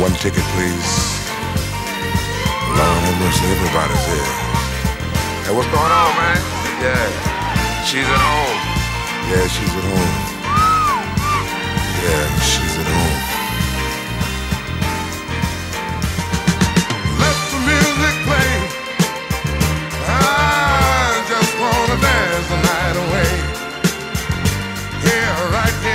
One ticket, please. Lord have mercy, everybody's here. Hey, what's going on, man? Yeah, she's at home. Yeah, she's at home. Yeah, she's at home. Let the music play. I just wanna dance the night away. Yeah, right here.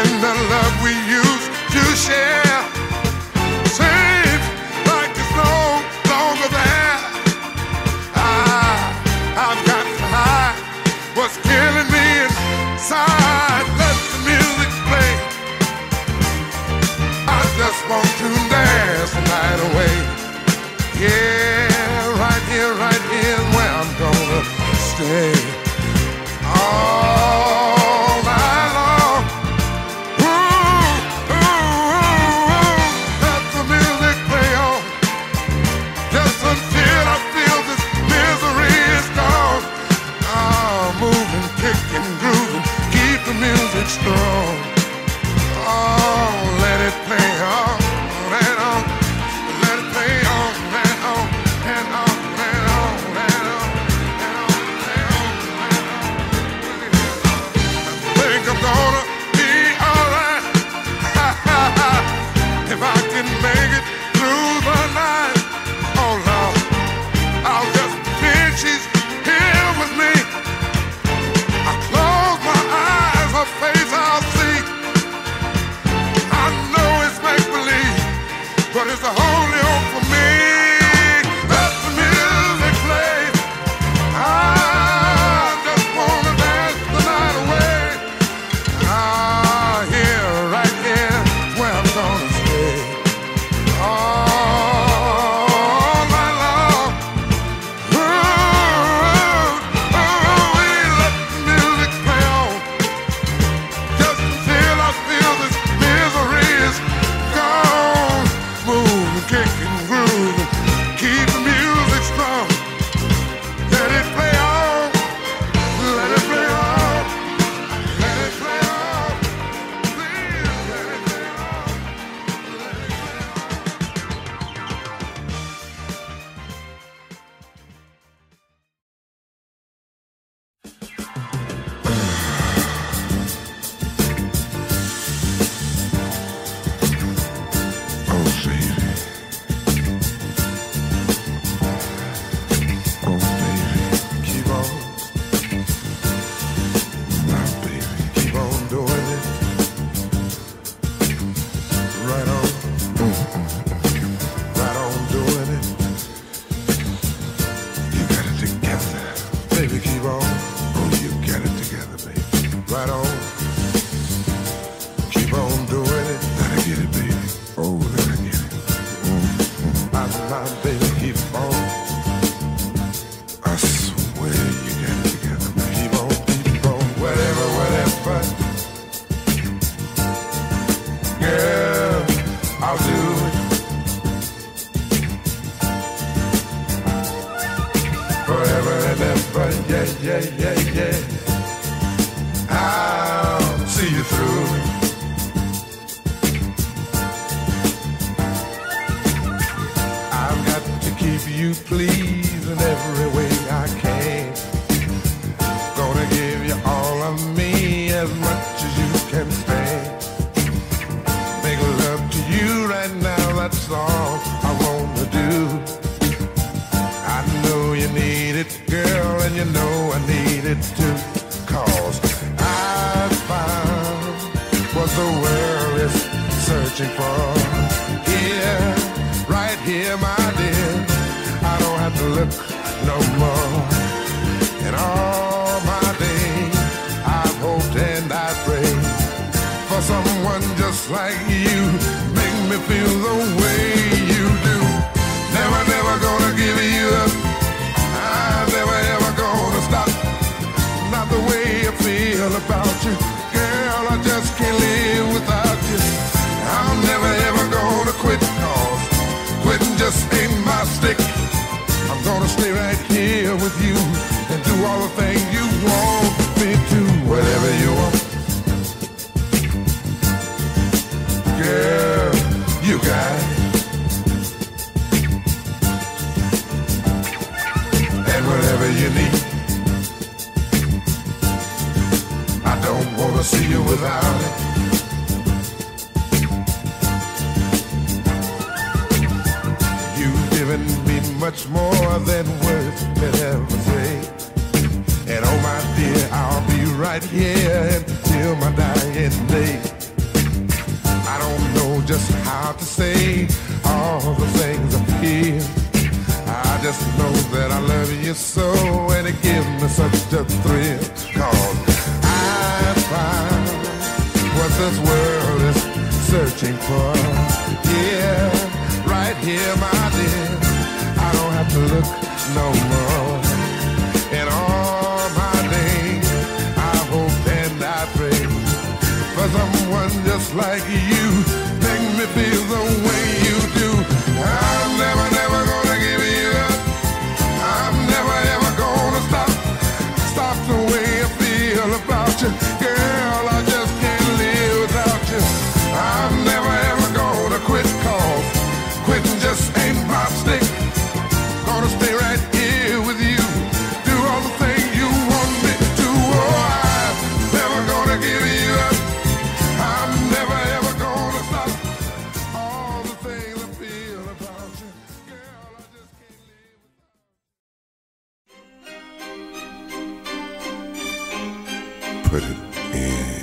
and the love we used to share seems like it's no longer there. I, I've got to hide what's killing me inside. Let the music play. I just want to dance the night away. Yeah. kids to with you. right here until my dying day. I don't know just how to say all the things I feel. I just know that I love you so, and it gives me such a thrill. Cause I found what this world is searching for. Yeah, right here, my dear. I don't have to look no more. just like you. put it in.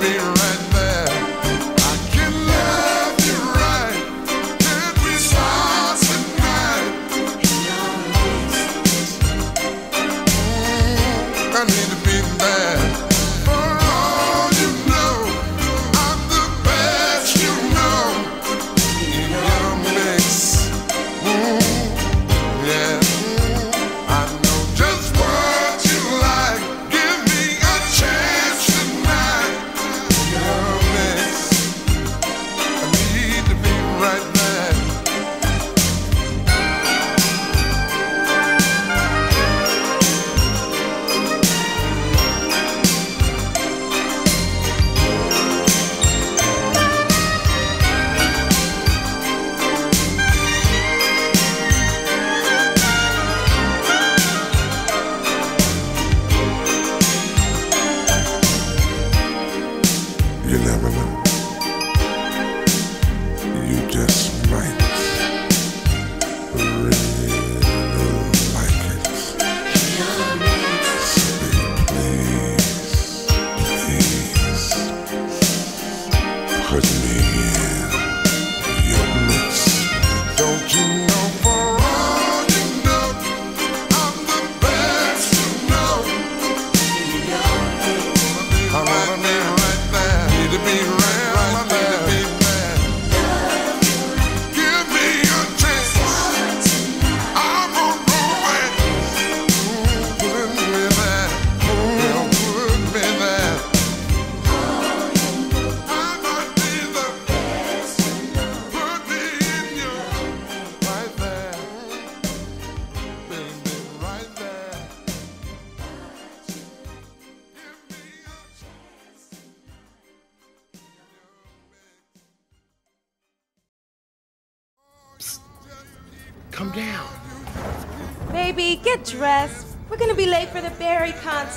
be right.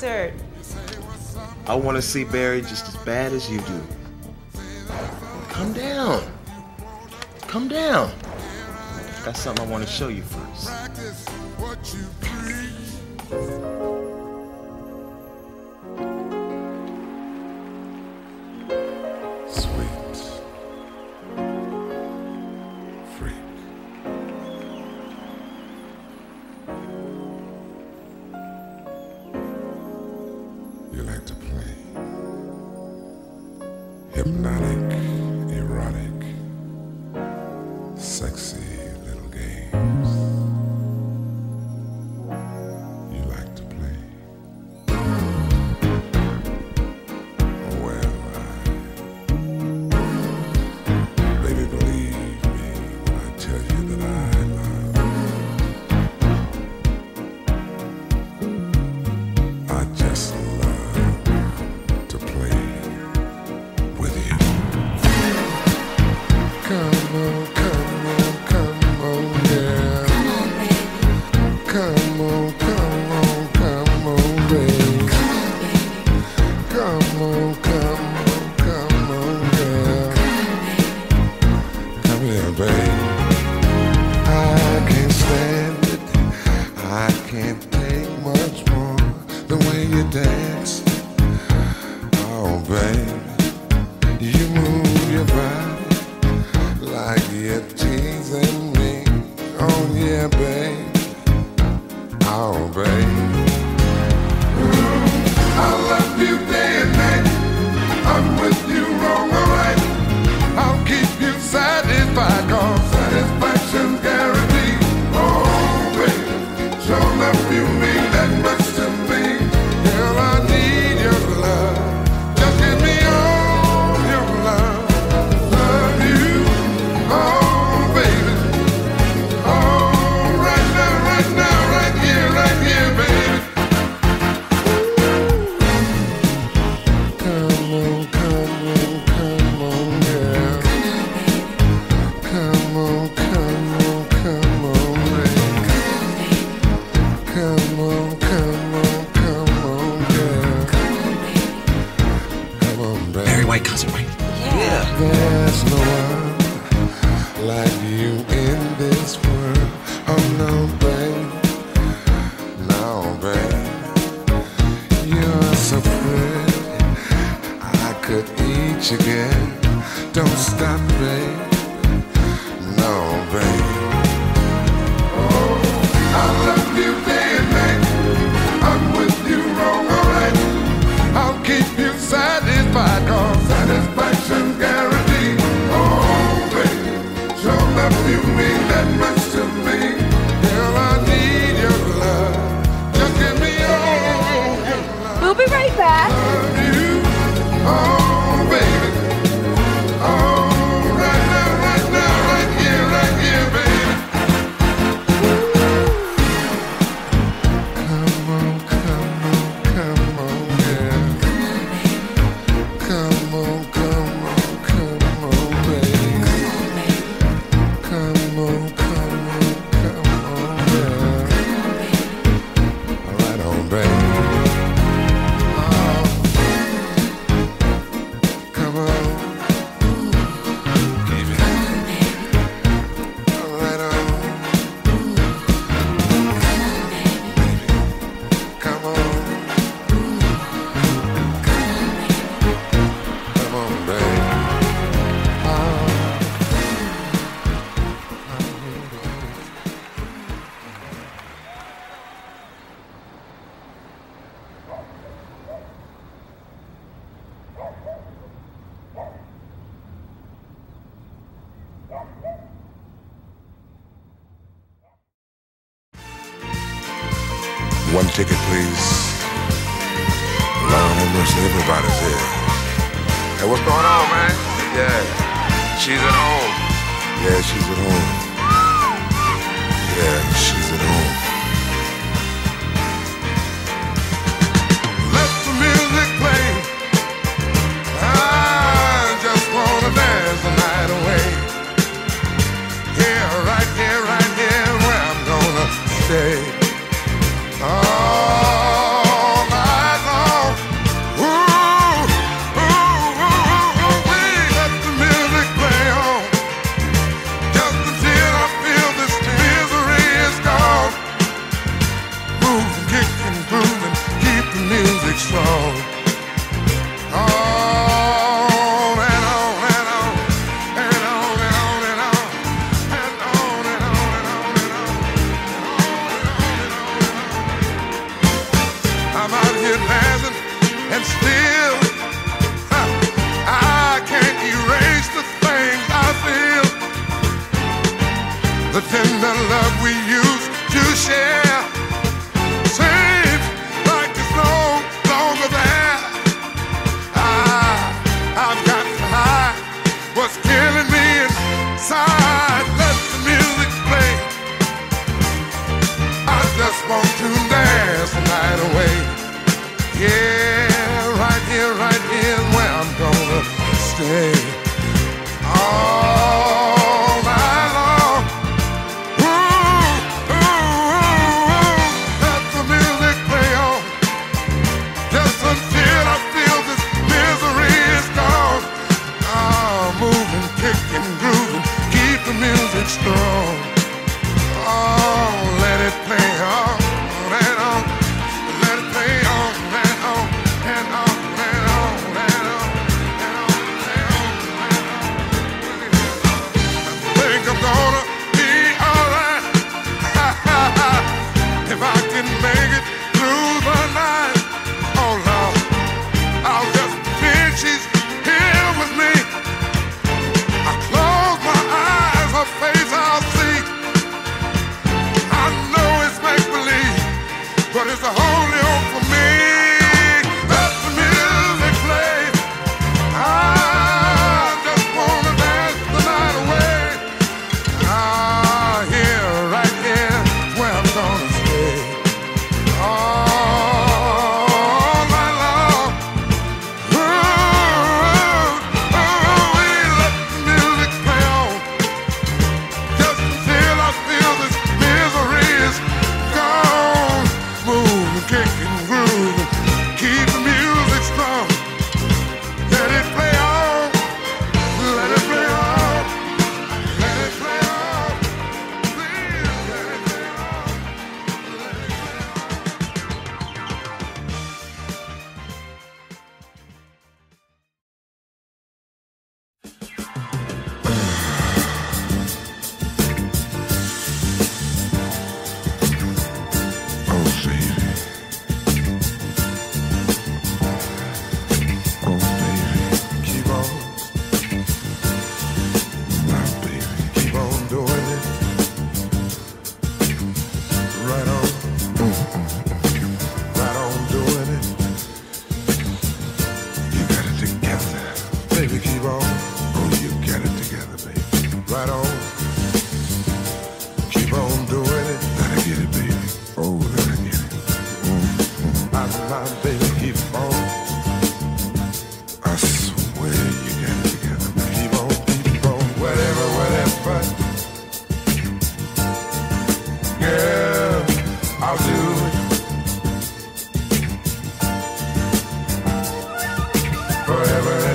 concert. I want to see Barry just as bad as you do. Come down. Come down. Got something I want to show you first. you dance. Oh, baby. strong. Oh, let it play on.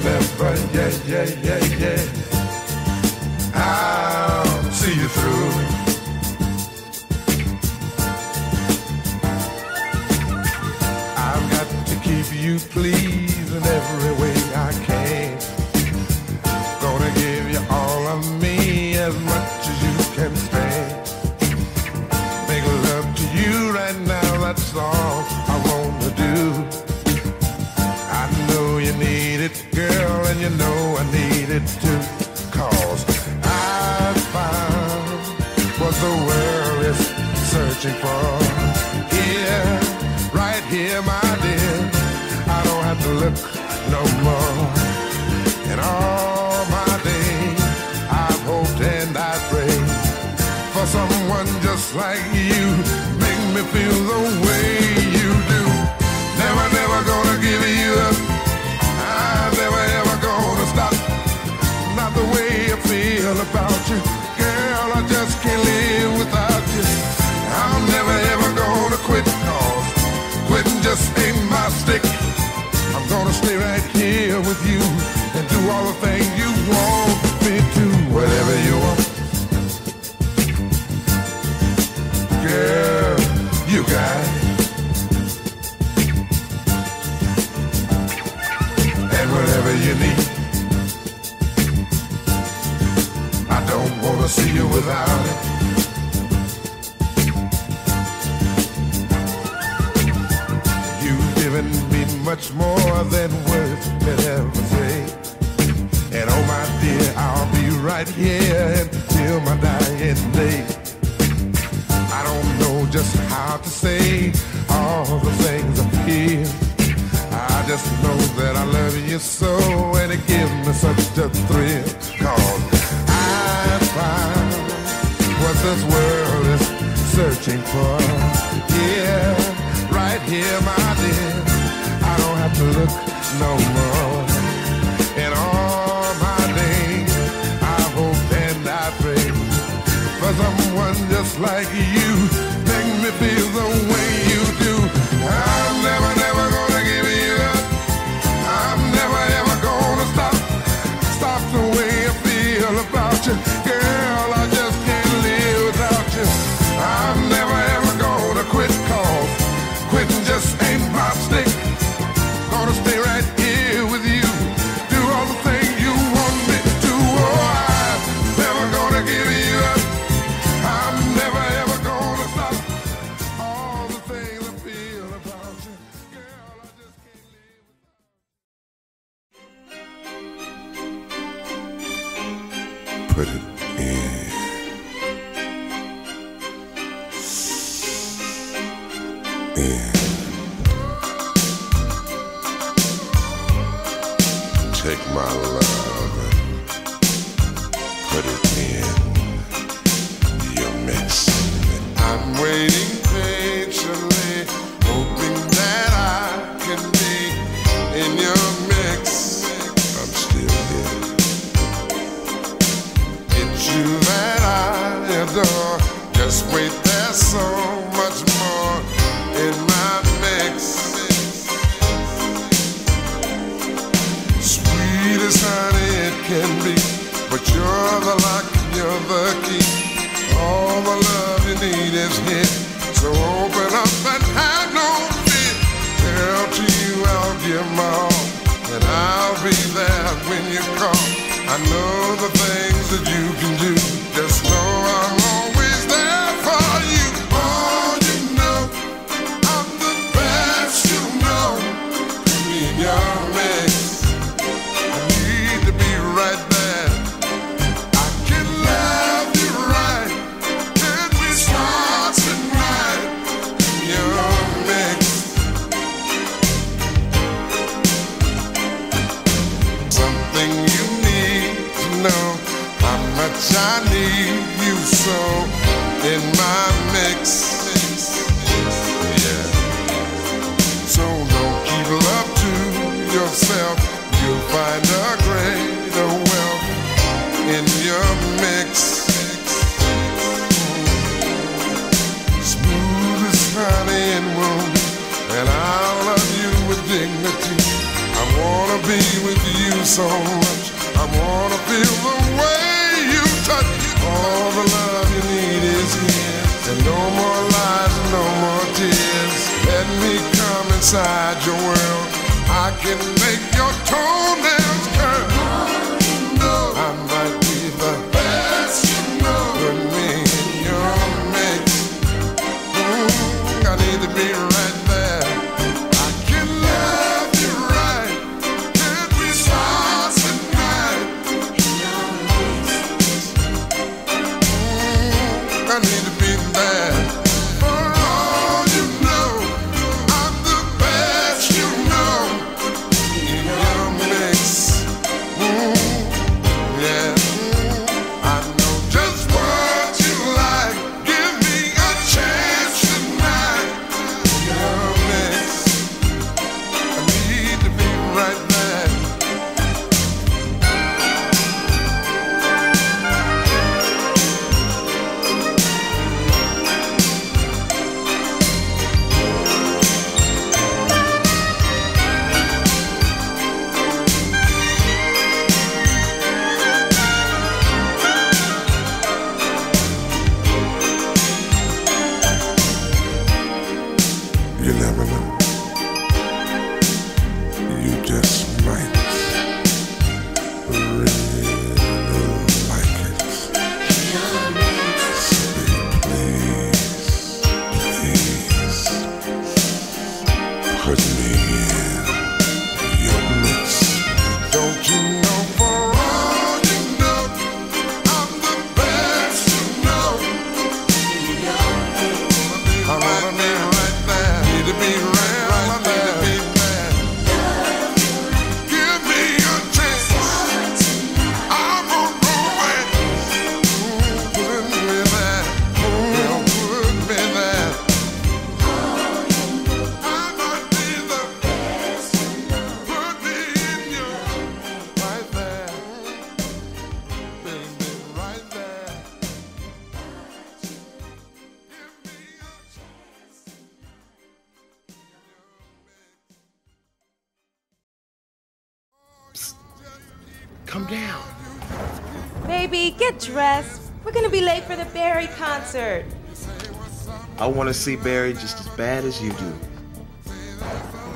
remember, yeah, yeah, yeah, yeah. I'll see you through. I've got to keep you pleasing every way. searching for. Here, right here, my dear, I don't have to look no more. And all my day, I've hoped and I've prayed for someone just like you. Make me feel the way you do. Never, never gonna give you up. I'm never ever gonna stop. Not the way I feel about you. wanna stay right here with you and do all the things so much. I wanna feel the way you touch. All the love you need is here. And no more lies, no more tears. Let me come inside your world. I can make your toenails curl. Psst. Come down. Baby, get dressed. We're gonna be late for the Barry concert. I wanna see Barry just as bad as you do.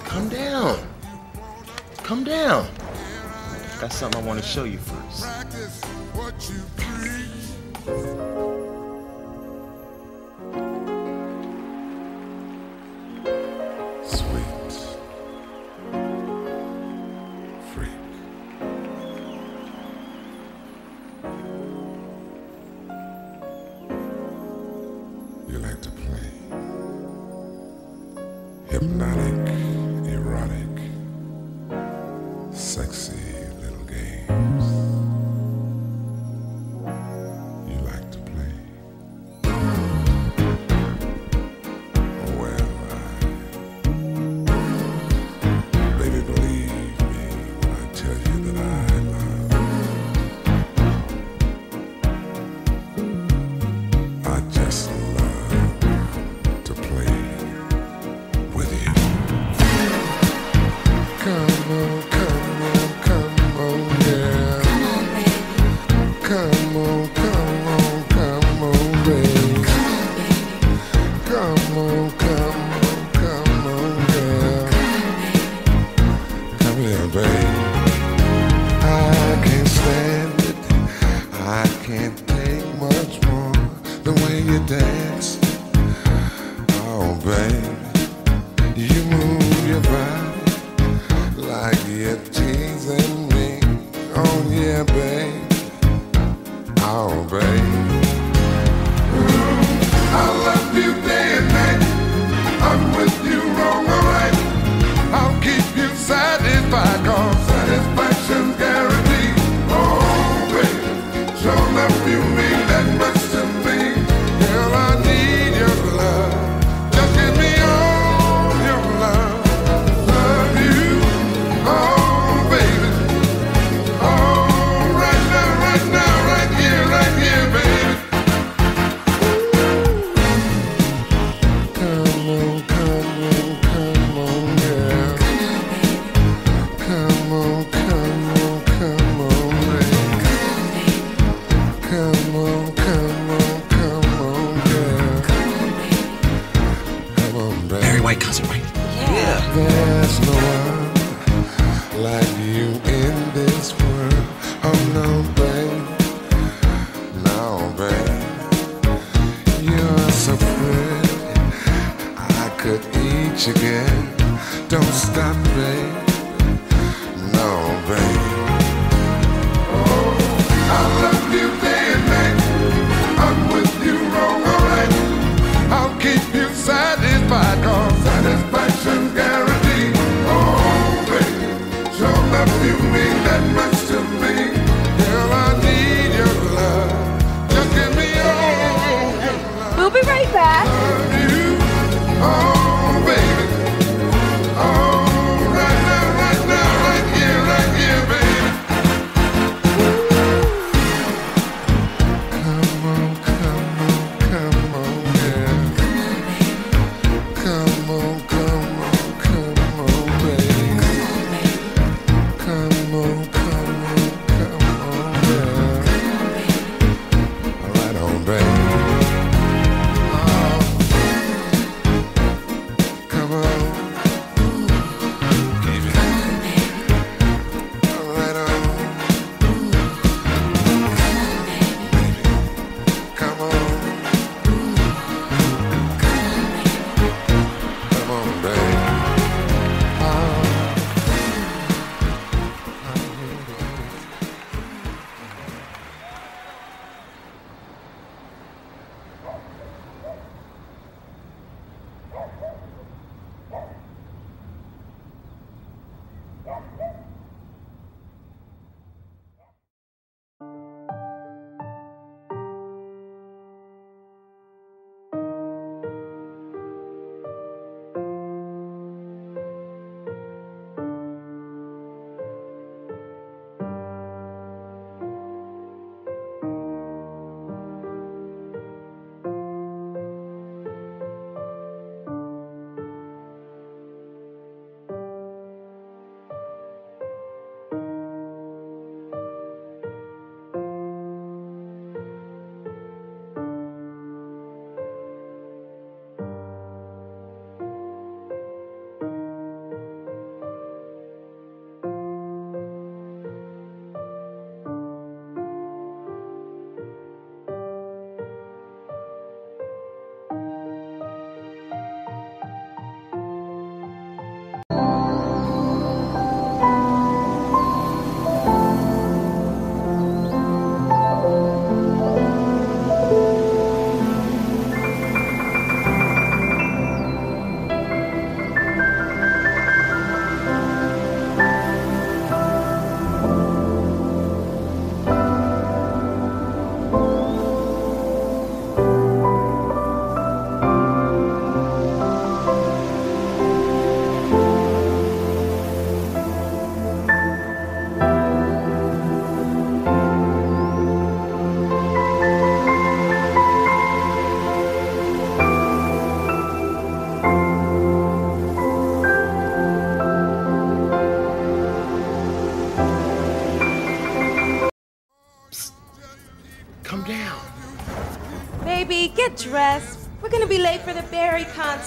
Come down. Come down. Got something I wanna show you first.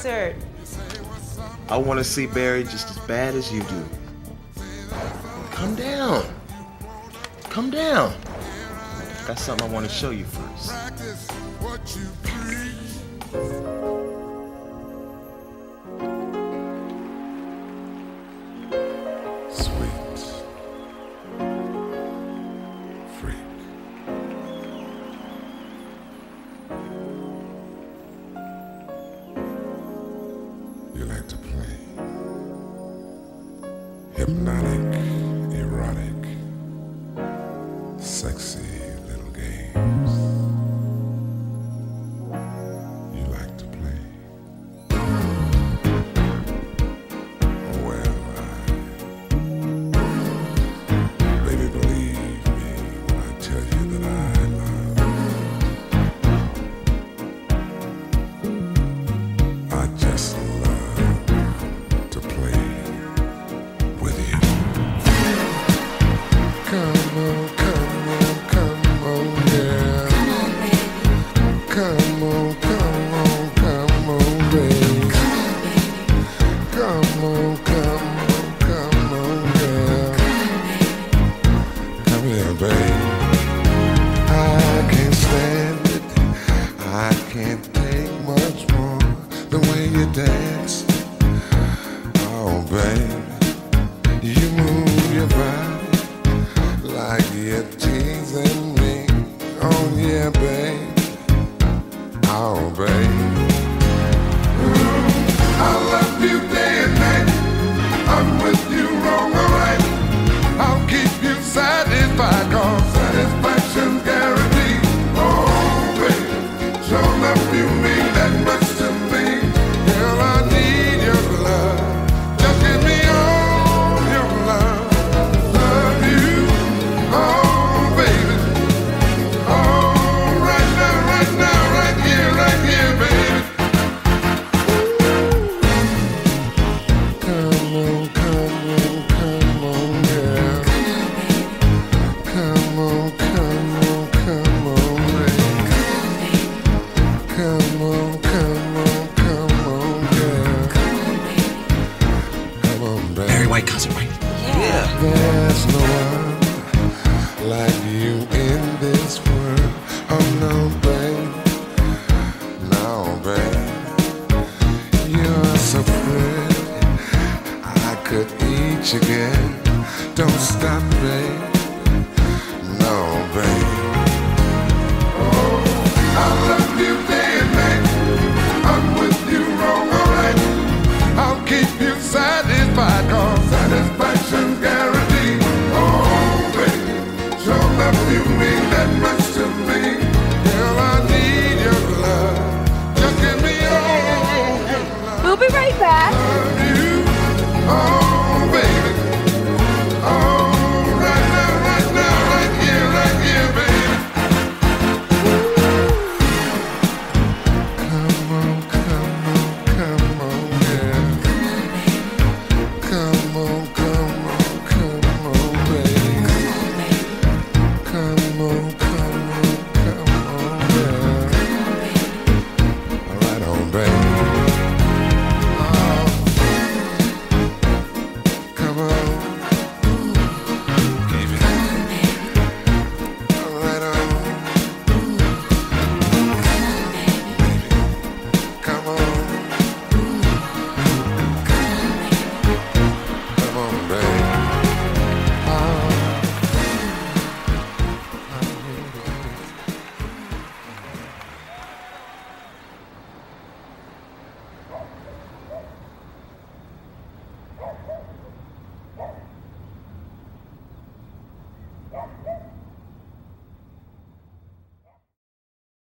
concert. I want to see Barry just as bad as you do. Come down. Come down. Got something I want to show you. Oh.